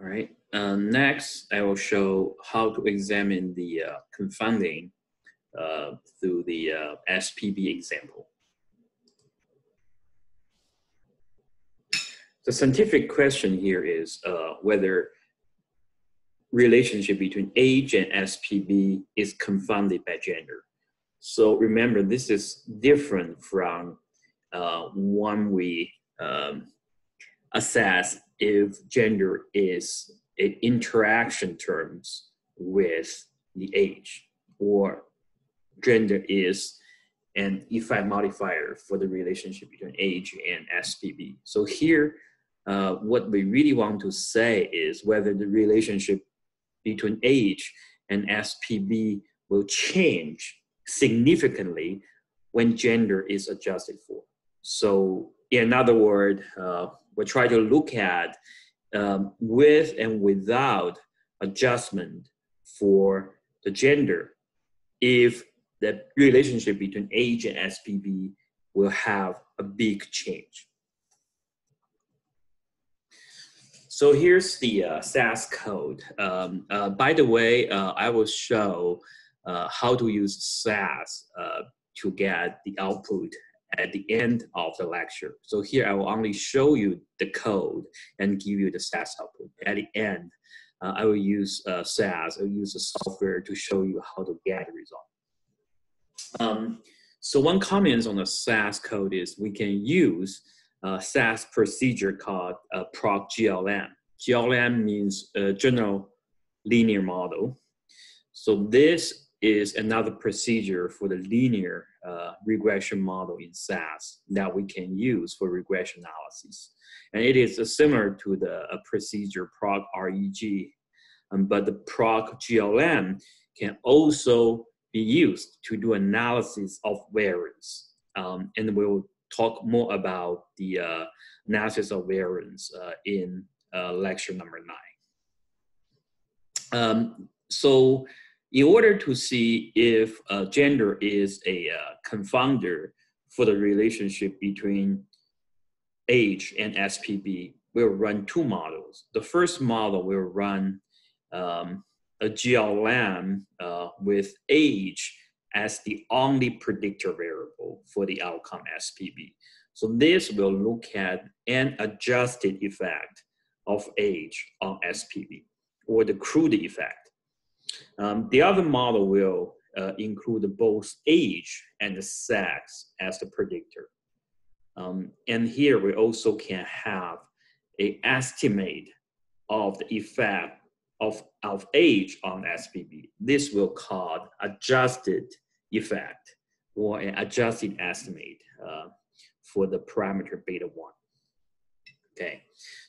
All right. Uh, next, I will show how to examine the uh, confounding uh, through the uh, SPB example. The scientific question here is uh, whether relationship between age and SPB is confounded by gender. So remember, this is different from uh, one we um, assess if gender is an interaction terms with the age or gender is an effect modifier for the relationship between age and SPB. So here, uh, what we really want to say is whether the relationship between age and SPB will change significantly when gender is adjusted for. So in other words, uh, we try to look at um, with and without adjustment for the gender if the relationship between age and SPB will have a big change. So here's the uh, SAS code. Um, uh, by the way, uh, I will show uh, how to use SAS uh, to get the output at the end of the lecture. So here I will only show you the code and give you the SAS output. At the end, uh, I will use uh, SAS, I will use the software to show you how to get the result. Um, so one comment on the SAS code is we can use a SAS procedure called uh, PROC GLM. GLM means general linear model. So this is another procedure for the linear uh, regression model in SAS that we can use for regression analysis. And it is uh, similar to the uh, procedure PROC REG, um, but the PROC GLM can also be used to do analysis of variance. Um, and we'll talk more about the uh, analysis of variance uh, in uh, lecture number nine. Um, so in order to see if uh, gender is a uh, confounder for the relationship between age and SPB, we'll run two models. The first model will run um, a GLM uh, with age as the only predictor variable for the outcome SPB. So this will look at an adjusted effect of age on SPB or the crude effect. Um, the other model will uh, include both age and the sex as the predictor. Um, and here we also can have a estimate of the effect of, of age on SPB. This will called adjusted effect or an adjusted estimate uh, for the parameter beta 1. Okay,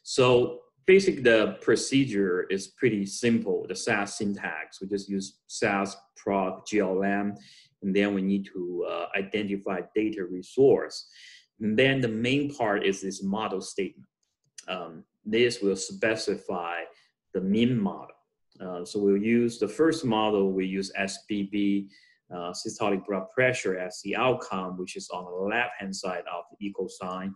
so basically the procedure is pretty simple. The SAS syntax, we just use SAS proc GLM, and then we need to uh, identify data resource. And then the main part is this model statement. Um, this will specify the mean model. Uh, so we'll use the first model, we use SPB, uh, systolic blood pressure as the outcome, which is on the left-hand side of the equal sign.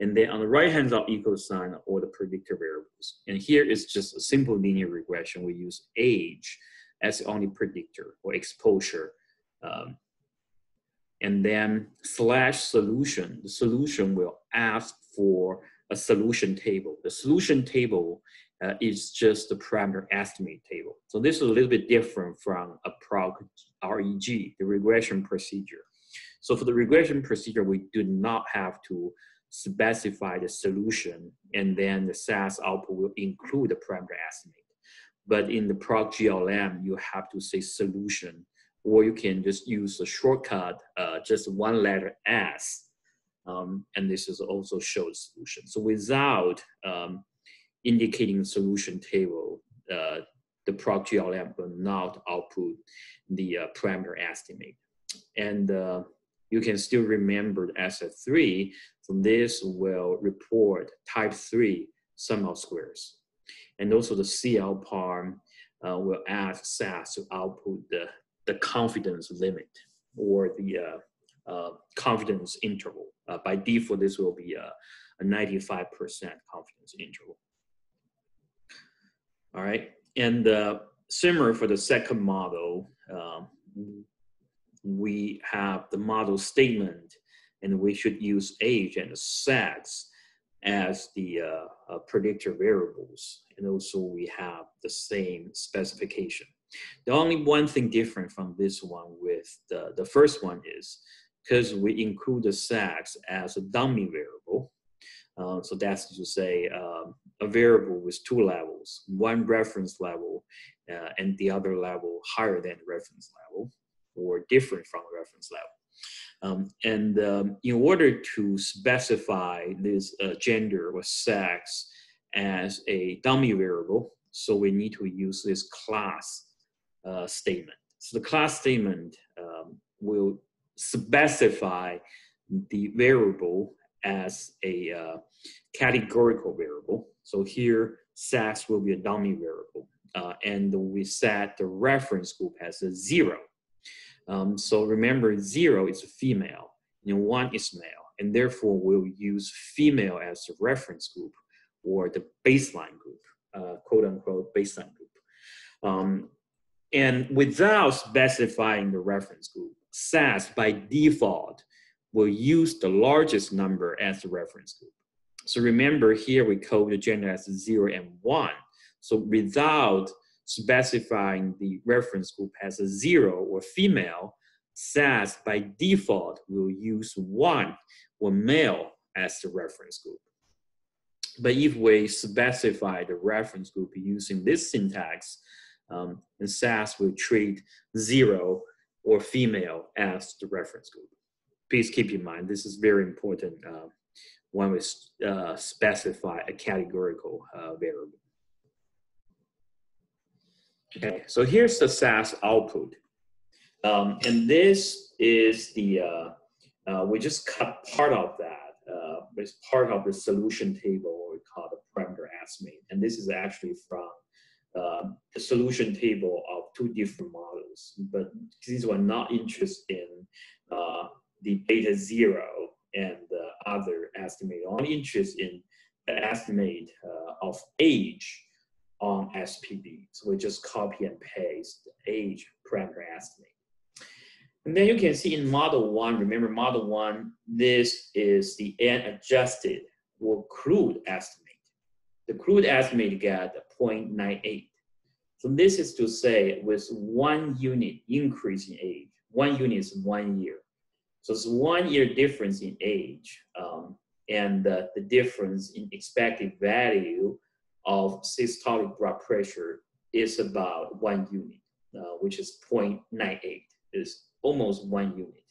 And then on the right hand side equal sign all the predictor variables. And here is just a simple linear regression. We use age as the only predictor or exposure. Um, and then slash solution, the solution will ask for a solution table. The solution table uh, is just the parameter estimate table. So this is a little bit different from a PROC REG, the regression procedure. So for the regression procedure, we do not have to specify the solution, and then the SAS output will include the parameter estimate. But in the PROC GLM, you have to say solution, or you can just use a shortcut, uh, just one letter S, um, and this is also shows solution. So without um, indicating the solution table, uh, the PROC GLM will not output the uh, parameter estimate. And uh, you can still remember the SS3. So this will report type 3 sum of squares. And also the CLPARM uh, will ask SAS to output the, the confidence limit or the uh, uh, confidence interval. Uh, by default, this will be a, a 95% confidence interval. All right, and similar for the second model, um, we have the model statement, and we should use age and sex as the uh, uh, predictor variables, and also we have the same specification. The only one thing different from this one with the, the first one is because we include the sex as a dummy variable. Uh, so that's to say um, a variable with two levels, one reference level uh, and the other level higher than the reference level different from reference level. Um, and um, in order to specify this uh, gender or sex as a dummy variable, so we need to use this class uh, statement. So the class statement um, will specify the variable as a uh, categorical variable. So here, sex will be a dummy variable. Uh, and we set the reference group as a zero. Um, so remember, zero is a female and one is male, and therefore we'll use female as the reference group or the baseline group, uh, quote unquote baseline group. Um, and without specifying the reference group, SAS by default will use the largest number as the reference group. So remember here we code the gender as zero and one. So without specifying the reference group as a zero or female, SAS by default will use one or male as the reference group. But if we specify the reference group using this syntax, um, and SAS will treat zero or female as the reference group. Please keep in mind, this is very important uh, when we uh, specify a categorical uh, variable. Okay, so here's the SAS output. Um, and this is the, uh, uh, we just cut part of that. Uh, it's part of the solution table we call the parameter estimate. And this is actually from uh, the solution table of two different models. But these we're not interested in uh, the beta zero and the other estimate, only interested in the estimate uh, of age on SPB. So we just copy and paste the age parameter estimate. And then you can see in model one, remember model one, this is the N adjusted or crude estimate. The crude estimate got 0.98. So this is to say with one unit increase in age, one unit is one year. So it's one year difference in age um, and uh, the difference in expected value of systolic blood pressure is about one unit, uh, which is 0.98, is almost one unit.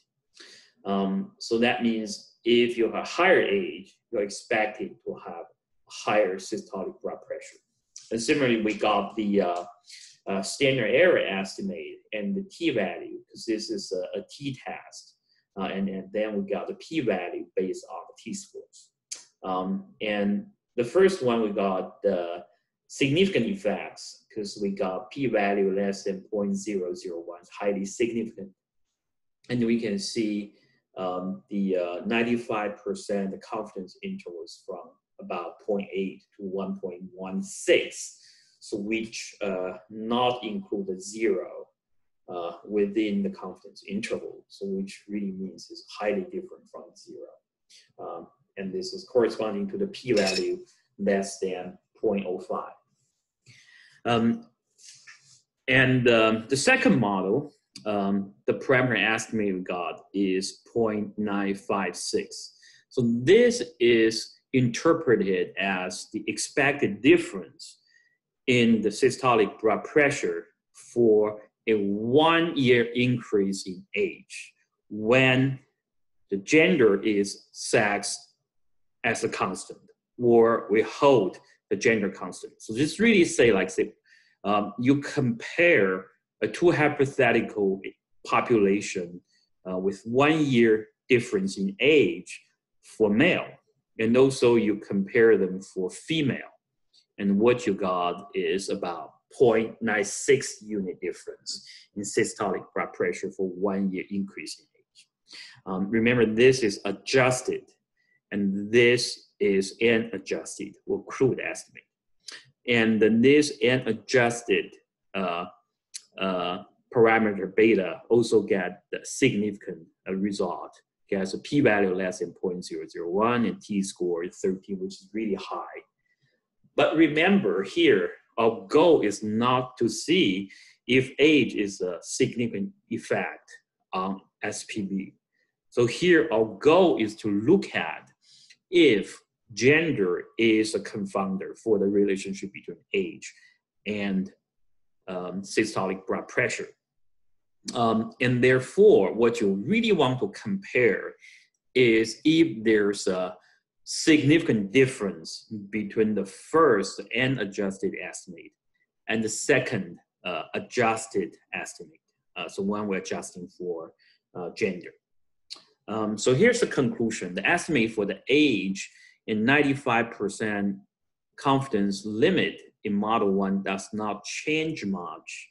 Um, so that means if you have a higher age, you're expected to have higher systolic blood pressure. And similarly, we got the uh, uh, standard error estimate and the t-value, because this is a a t-test. Uh, and, and then we got the p-value based on the t-scores. Um, and the first one, we got the significant effects, because we got p-value less than 0.001, highly significant. And we can see um, the 95% uh, confidence intervals from about 0.8 to 1.16, so which uh, not include the zero uh, within the confidence interval, so which really means is highly different from zero. Um, and this is corresponding to the p-value less than 0.05. Um, and um, the second model, um, the parameter estimate we got is 0.956. So this is interpreted as the expected difference in the systolic blood pressure for a one year increase in age when the gender is sex as a constant or we hold the gender constant. So this really say like say, um, you compare a two hypothetical population uh, with one year difference in age for male and also you compare them for female. And what you got is about 0.96 unit difference in systolic blood pressure for one year increase in age. Um, remember, this is adjusted, and this is an adjusted or crude estimate. And this N adjusted uh, uh, parameter beta also get the significant uh, result. Gets a p-value less than 0.001 and t-score is 13, which is really high. But remember here, our goal is not to see if age is a significant effect on SPB. So here our goal is to look at if gender is a confounder for the relationship between age and um, systolic blood pressure. Um, and therefore, what you really want to compare is if there's a significant difference between the first N adjusted estimate and the second uh, adjusted estimate. Uh, so when we're adjusting for uh, gender. Um, so here's the conclusion. The estimate for the age in 95% confidence limit in model one does not change much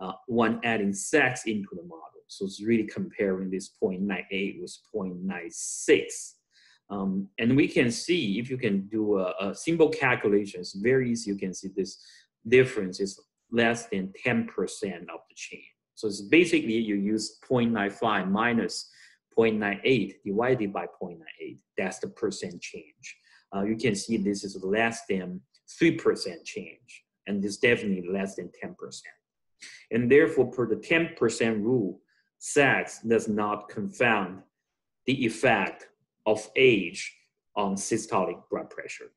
uh, when adding sex into the model. So it's really comparing this 0.98 with 0.96. Um, and we can see if you can do a, a simple calculation, it's very easy. You can see this difference is less than 10% of the change. So it's basically you use 0.95 minus 0.98 divided by 0.98. That's the percent change. Uh, you can see this is less than 3% change, and this definitely less than 10%. And therefore, per the 10% rule, sex does not confound the effect of age on systolic blood pressure.